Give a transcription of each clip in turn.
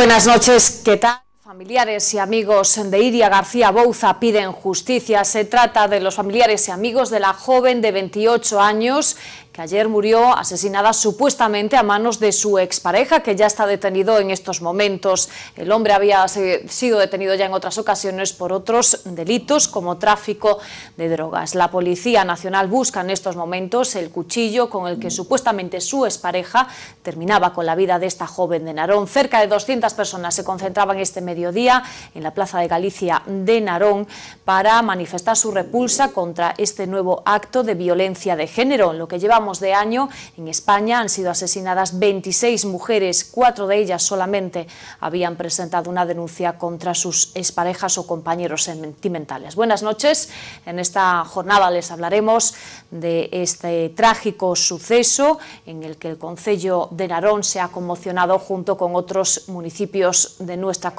Buenas noches, ¿qué tal? Familiares y amigos de Iria García Bouza piden justicia. Se trata de los familiares y amigos de la joven de 28 años que ayer murió asesinada supuestamente a manos de su expareja, que ya está detenido en estos momentos. El hombre había sido detenido ya en otras ocasiones por otros delitos, como tráfico de drogas. La Policía Nacional busca en estos momentos el cuchillo con el que supuestamente su expareja terminaba con la vida de esta joven de Narón. Cerca de 200 personas se concentraban este mediodía en la Plaza de Galicia de Narón para manifestar su repulsa contra este nuevo acto de violencia de género, lo que lleva de año, en España han sido asesinadas 26 mujeres, cuatro de ellas solamente habían presentado una denuncia contra sus exparejas o compañeros sentimentales. Buenas noches. En esta jornada les hablaremos de este trágico suceso en el que el Concello de Narón se ha conmocionado junto con otros municipios de nuestra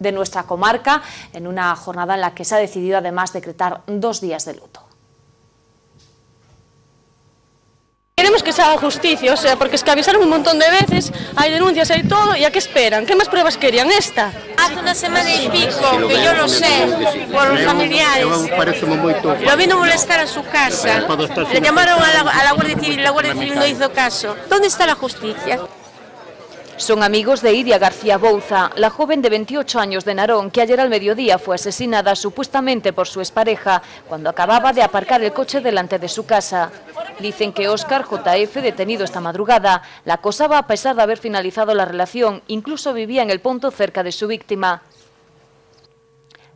de nuestra comarca en una jornada en la que se ha decidido además decretar dos días de luto. Queremos que se haga justicia, o sea, porque es que avisaron un montón de veces, hay denuncias, hay todo, ¿y a qué esperan? ¿Qué más pruebas querían? ¿Esta? Hace una semana e pico, que yo lo sé, por los familiares, lo vino molestar a su casa, le llamaron a la, a la Guardia Civil, la Guardia Civil no hizo caso. ¿Dónde está la justicia? Son amigos de Iria García Bouza, la joven de 28 años de Narón que ayer al mediodía fue asesinada supuestamente por su expareja cuando acababa de aparcar el coche delante de su casa. Dicen que Óscar JF, detenido esta madrugada, la acosaba a pesar de haber finalizado la relación, incluso vivía en el punto cerca de su víctima.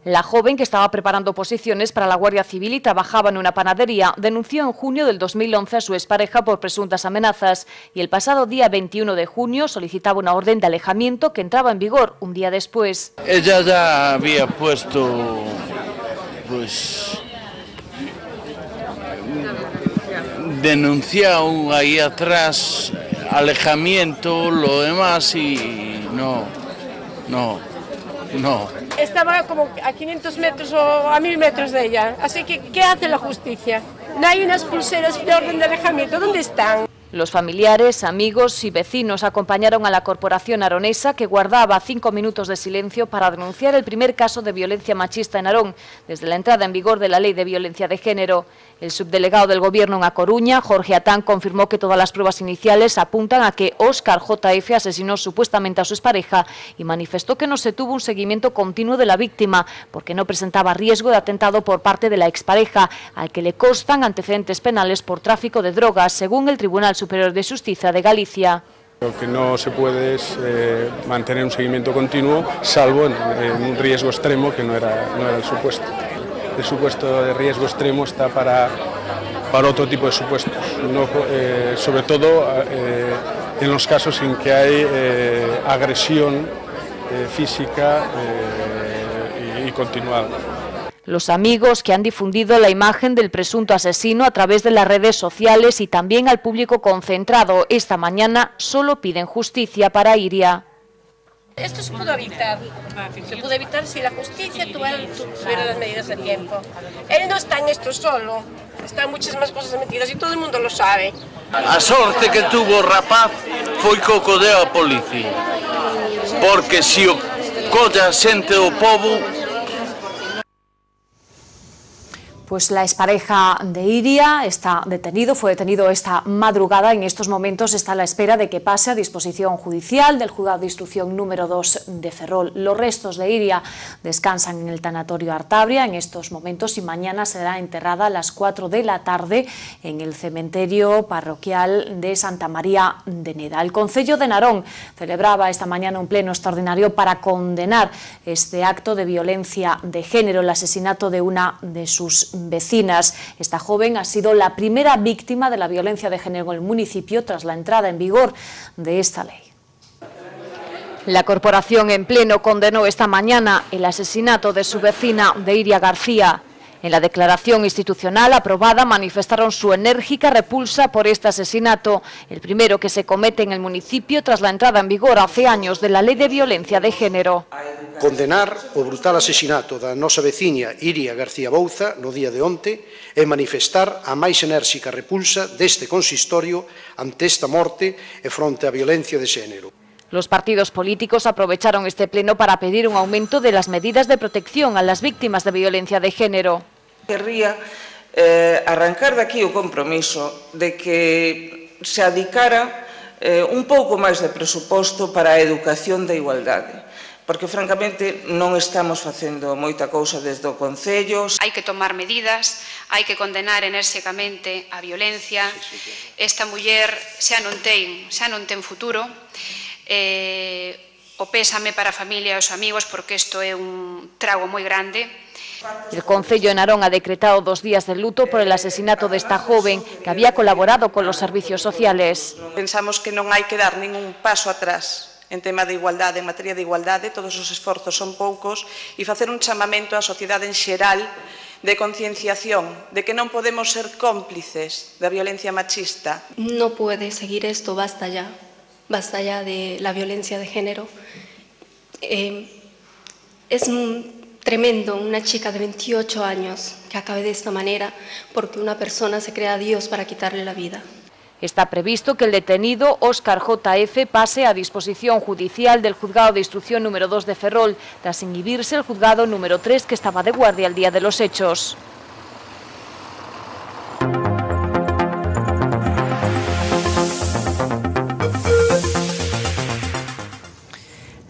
La joven, que estaba preparando posiciones para la Guardia Civil y trabajaba en una panadería, denunció en junio del 2011 a su expareja por presuntas amenazas y el pasado día 21 de junio solicitaba una orden de alejamiento que entraba en vigor un día después. Ella ya había puesto, pues, denunciado ahí atrás alejamiento, lo demás y no, no, no estaba como a 500 metros o a 1000 metros de ella. Así que, ¿qué hace la justicia? No hay unas pulseras de orden de alejamiento. ¿Dónde están? Los familiares, amigos y vecinos acompañaron a la corporación aronesa que guardaba cinco minutos de silencio para denunciar el primer caso de violencia machista en Arón desde la entrada en vigor de la ley de violencia de género. El subdelegado del Gobierno en A Coruña, Jorge Atán, confirmó que todas las pruebas iniciales apuntan a que Óscar JF asesinó supuestamente a su expareja y manifestó que no se tuvo un seguimiento continuo de la víctima porque no presentaba riesgo de atentado por parte de la expareja, al que le constan antecedentes penales por tráfico de drogas, según el Tribunal Superior de Justicia de Galicia. Lo que no se puede es eh, mantener un seguimiento continuo, salvo en, un riesgo extremo que no era, no el supuesto el supuesto de riesgo extremo está para, para otro tipo de supuestos, eh, sobre todo eh, en los casos en que hay agresión física y continuada. Los amigos que han difundido la imagen del presunto asesino a través de las redes sociales y también al público concentrado esta mañana solo piden justicia para Iria. Esto se pudo evitar. Se pudo evitar si la justicia tuviera, tuviera las medidas de tiempo. Él no está en esto solo, están muchas más cosas metidas y todo el mundo lo sabe. A sorte que tuvo rapaz foi co codeo a policía. Porque se o colla xente do povo Pues la expareja de Iria está detenido, fue detenido esta madrugada. En estos momentos está a la espera de que pase a disposición judicial del juzgado de instrucción número 2 de Ferrol. Los restos de Iria descansan en el tanatorio Artabria en estos momentos y mañana será enterrada a las 4 de la tarde en el cementerio parroquial de Santa María de Neda. El Concello de Narón celebraba esta mañana un pleno extraordinario para condenar este acto de violencia de género, el asesinato de una de sus vecinas. Esta joven ha sido la primera víctima de la violencia de género en el municipio tras la entrada en vigor de esta ley. La corporación en pleno condenó esta mañana el asesinato de su vecina de Iria García. En la declaración institucional aprobada manifestaron su enérgica repulsa por este asesinato, el primero que se comete en el municipio tras la entrada en vigor hace años de la Ley de Violencia de Género. Condenar o brutal asesinato da nosa veciña Iria García Bouza no día de onte e manifestar a máis enérxica repulsa deste consistorio ante esta morte e fronte á violencia de xénero. Los partidos políticos aprovecharon este pleno para pedir un aumento de las medidas de protección a las víctimas de violencia de género. Querría eh, arrancar de aquí o compromiso de que se adicara eh, un pouco máis de presuposto para a educación da igualdade porque francamente non estamos facendo moita cousa desde o Concello. Hai que tomar medidas, hai que condenar enérxicamente a violencia. Esta muller xa non ten, xa non ten futuro eh, o pésame para a familia e os amigos porque isto é un trago moi grande. El Concello de Narón ha decretado dos días de luto por el asesinato de esta joven que había colaborado con los servicios sociales. Pensamos que non hai que dar ningún paso atrás en tema de igualdade, en materia de igualdade, todos os esforzos son poucos e facer un chamamento á sociedade en xeral de concienciación de que non podemos ser cómplices da violencia machista. No puede seguir esto, basta ya. Basta ya de la violencia de género. Eh, es tremendo una chica de 28 años que acabe de esta manera porque una persona se crea a Dios para quitarle la vida. Está previsto que el detenido Óscar JF pase a disposición judicial del juzgado de instrucción número 2 de Ferrol, tras inhibirse el juzgado número 3 que estaba de guardia al día de los hechos.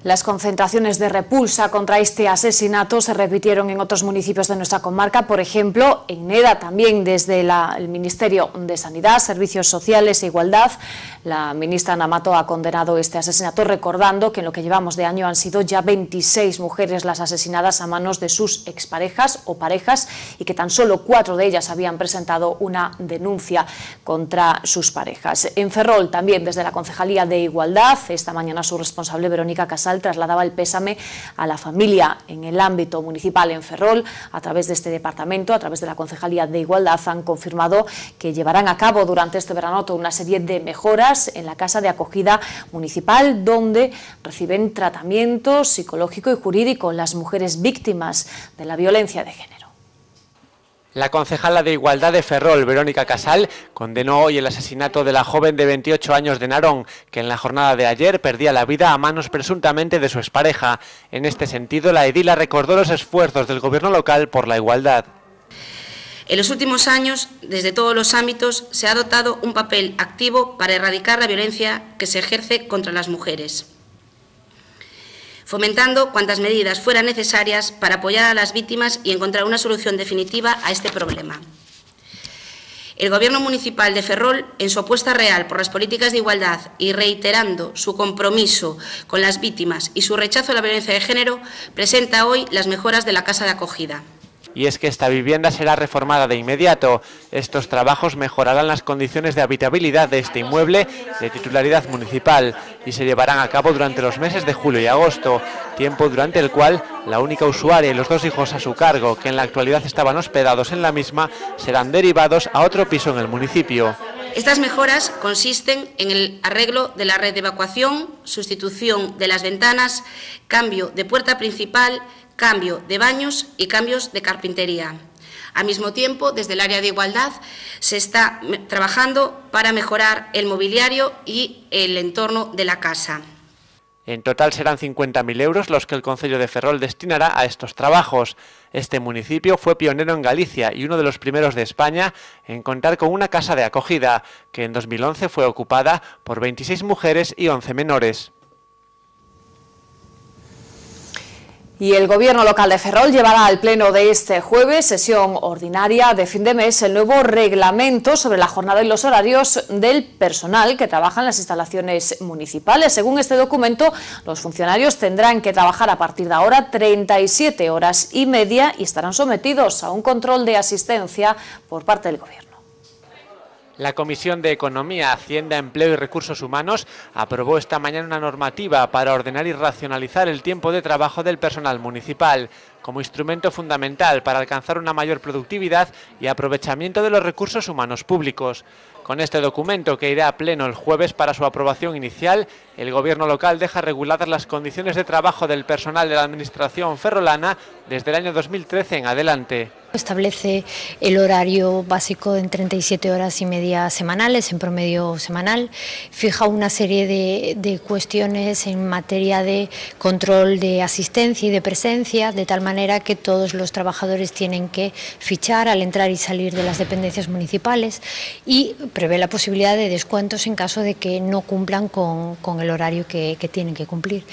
Las concentraciones de repulsa contra este asesinato se repitieron en otros municipios de nuestra comarca, por ejemplo, en Neda también desde el Ministerio de Sanidad, Servicios Sociales e Igualdad. La ministra Namato ha condenado este asesinato recordando que en lo que llevamos de año han sido ya 26 mujeres las asesinadas a manos de sus exparejas o parejas y que tan solo cuatro de ellas habían presentado una denuncia contra sus parejas. En Ferrol también desde la Concejalía de Igualdad, esta mañana su responsable Verónica Casal trasladaba el pésame a la familia en el ámbito municipal en Ferrol. A través de este departamento, a través de la Concejalía de Igualdad, han confirmado que llevarán a cabo durante este verano toda una serie de mejoras en la casa de acogida municipal, donde reciben tratamiento psicológico y jurídico las mujeres víctimas de la violencia de género. La concejala de Igualdad de Ferrol, Verónica Casal, condenó hoy el asesinato de la joven de 28 años de Narón, que en la jornada de ayer perdía la vida a manos presuntamente de su expareja. En este sentido, la edila recordó los esfuerzos del gobierno local por la igualdad. En los últimos años, desde todos los ámbitos, se ha adoptado un papel activo para erradicar la violencia que se ejerce contra las mujeres fomentando cuantas medidas fueran necesarias para apoyar a las víctimas y encontrar una solución definitiva a este problema. El Gobierno municipal de Ferrol, en su apuesta real por las políticas de igualdad y reiterando su compromiso con las víctimas y su rechazo a la violencia de género, presenta hoy las mejoras de la casa de acogida y es que esta vivienda será reformada de inmediato. Estos trabajos mejorarán las condiciones de habitabilidad de este inmueble de titularidad municipal y se llevarán a cabo durante los meses de julio y agosto, tiempo durante el cual la única usuaria y los dos hijos a su cargo, que en la actualidad estaban hospedados en la misma, serán derivados a otro piso en el municipio. Estas mejoras consisten en el arreglo de la red de evacuación, sustitución de las ventanas, cambio de puerta principal, cambio de baños y cambios de carpintería. Al mismo tiempo, desde el área de igualdad se está trabajando para mejorar el mobiliario y el entorno de la casa. En total serán 50.000 euros los que el Concello de Ferrol destinará a estos trabajos. Este municipio fue pionero en Galicia y uno de los primeros de España en contar con una casa de acogida, que en 2011 fue ocupada por 26 mujeres y 11 menores. Y el Gobierno local de Ferrol llevará al pleno de este jueves, sesión ordinaria de fin de mes, el nuevo reglamento sobre la jornada y los horarios del personal que trabaja en las instalaciones municipales. Según este documento, los funcionarios tendrán que trabajar a partir de ahora 37 horas y media y estarán sometidos a un control de asistencia por parte del Gobierno. La Comisión de Economía, Hacienda, Empleo y Recursos Humanos aprobó esta mañana una normativa para ordenar y racionalizar el tiempo de trabajo del personal municipal como instrumento fundamental para alcanzar una mayor productividad y aprovechamiento de los recursos humanos públicos. Con este documento, que irá a pleno el jueves para su aprobación inicial, el Gobierno local deja reguladas las condiciones de trabajo del personal de la Administración ferrolana desde el año 2013 en adelante. Establece el horario básico en 37 horas y media semanales, en promedio semanal. Fija una serie de, cuestiones en materia de control de asistencia y de presencia, de tal manera que todos los trabajadores tienen que fichar al entrar y salir de las dependencias municipales y prevé la posibilidad de descuentos en caso de que no cumplan con, el horario que, que tienen que cumplir.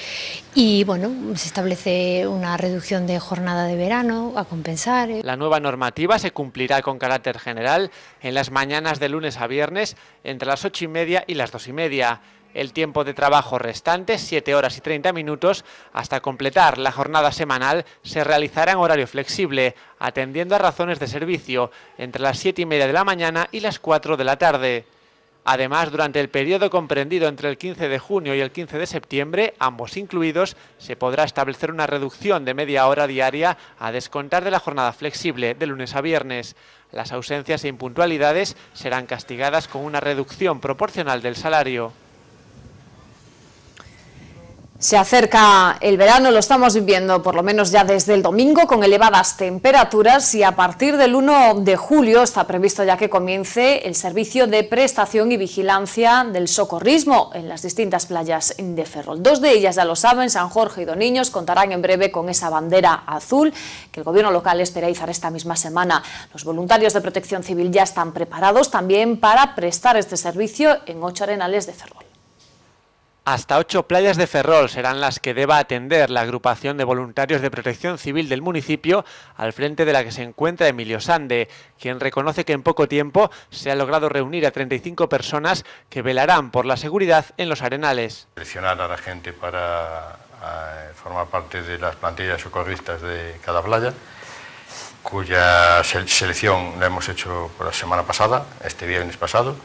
Y bueno, se establece una reducción de jornada de verano a compensar. La nueva normativa se cumplirá con carácter general en las mañanas de lunes a viernes entre las ocho y media y las dos y media. El tiempo de trabajo restante, 7 horas y 30 minutos, hasta completar la jornada semanal, se realizará en horario flexible, atendiendo a razones de servicio, entre las siete y media de la mañana y las 4 de la tarde. Además, durante el periodo comprendido entre el 15 de junio y el 15 de septiembre, ambos incluidos, se podrá establecer una reducción de media hora diaria a descontar de la jornada flexible de lunes a viernes. Las ausencias e impuntualidades serán castigadas con una reducción proporcional del salario. Se acerca el verano, lo estamos viviendo por lo menos ya desde el domingo con elevadas temperaturas y a partir del 1 de julio está previsto ya que comience el servicio de prestación y vigilancia del socorrismo en las distintas playas de Ferrol. Dos de ellas, ya lo saben, San Jorge y Doniños, contarán en breve con esa bandera azul que el gobierno local espera izar esta misma semana. Los voluntarios de protección civil ya están preparados también para prestar este servicio en ocho arenales de Ferrol. Hasta ocho playas de Ferrol serán las que deba atender la agrupación de voluntarios de protección civil del municipio, al frente de la que se encuentra Emilio Sande, quien reconoce que en poco tiempo se ha logrado reunir a 35 personas que velarán por la seguridad en los arenales. Seleccionar a la gente para formar parte de las plantillas socorristas de cada playa, cuya selección la hemos hecho por la semana pasada, este viernes pasado,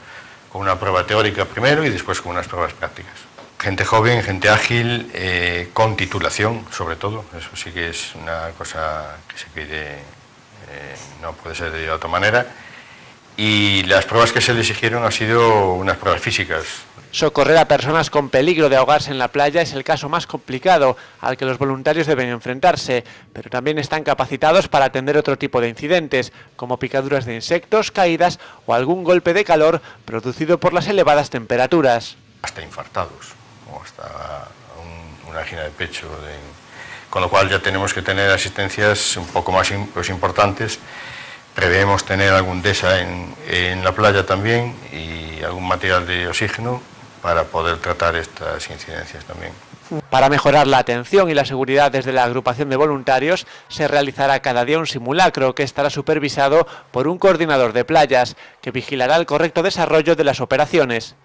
con una prueba teórica primero y después con unas pruebas prácticas. Gente joven, gente ágil, eh, con titulación sobre todo, eso sí que es una cosa que se pide, eh, no puede ser de otra manera. Y las pruebas que se le exigieron han sido unas pruebas físicas. Socorrer a personas con peligro de ahogarse en la playa es el caso más complicado al que los voluntarios deben enfrentarse, pero también están capacitados para atender otro tipo de incidentes, como picaduras de insectos, caídas o algún golpe de calor producido por las elevadas temperaturas. Hasta infartados o hasta una angina de pecho. con lo cual ya tenemos que tener asistencias un poco más pues, importantes. Prevemos tener algún DESA en, en la playa también y algún material de oxígeno para poder tratar estas incidencias también. Para mejorar la atención y la seguridad desde la agrupación de voluntarios, se realizará cada día un simulacro que estará supervisado por un coordinador de playas, que vigilará el correcto desarrollo de las operaciones.